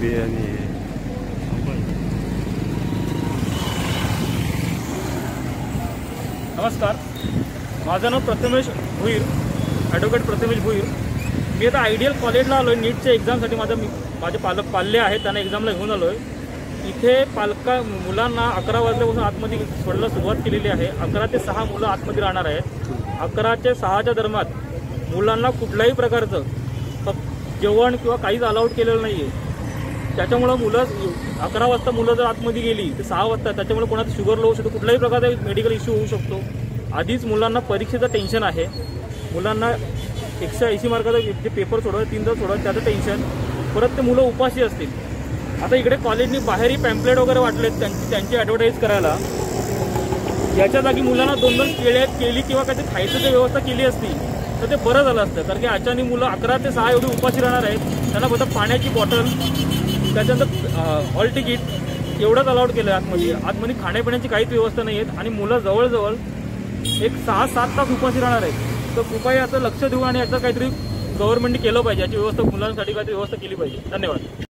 ते आणि नमस्कार. माझं नाव प्रथमेश भुईर ॲडव्होकेट प्रथमेश भुईर. मी आता आयडियल कॉलेजला आलो आहे नीटच्या एक्झामसाठी माझं मी माझे पालक पाल्ले आहेत त्यांना एक्झामला घेऊन आलो आहे इथे पालका मुलांना अकरा वाजल्यापासून आतमध्ये सोडायला सुरुवात केलेली आहे. अकरा ते सहा मुलं आतमध्ये राहणार आहेत. अकरा ते सहाच्या दरम्यान मुलांना कुठल्याही प्रकारचं फक्त जेवण किंवा काहीच अलाउड केलेलं नाही आहे त्याच्यामुळं मुलं अकरा वाजता मुलं जर आतमध्ये गेली तर सहा वाजता त्याच्यामुळे कोणाचं शुगर लो होऊ शकतो कुठल्याही प्रकारचा मेडिकल इश्यू होऊ शकतो. आधीच मुलांना परीक्षेचं टेन्शन आहे. मुलांना एकशे ऐंशी मार्काचा जे पेपर सोडवत तीन तास सोडवा त्याचं टेन्शन परत ते मुलं उपाशी असतील. आता इकडे कॉलेजनी बाहेरही पॅम्पलेट वगैरे वाटलेत त्यांची त्यांची ॲडव्हर्टाईज करायला. याच्या जागी मुलांना दोन दोन केळे केली किंवा काही खायचं जर व्यवस्था केली असती तर ते बरं झालं असतं. कारण की अचानक मुलं अकरा ते सहा एवढी उपाशी राहणार आहेत. त्यांना फक्त पाण्याची बॉटल त्याच्यानंतर हॉल तिकीट एवढंच अलाउड केलं आहे आतमध्ये. आतमध्ये खाण्यापिण्याची काहीच व्यवस्था नाही आहेत आणि मुलं जवळजवळ एक सहा सात तास उपाशी राहणार आहेत. तर कृपया याचं लक्ष देऊ आणि याचं काहीतरी गव्हर्नमेंटने केलं पाहिजे. याची व्यवस्था मुलांसाठी काहीतरी व्यवस्था केली पाहिजे. धन्यवाद.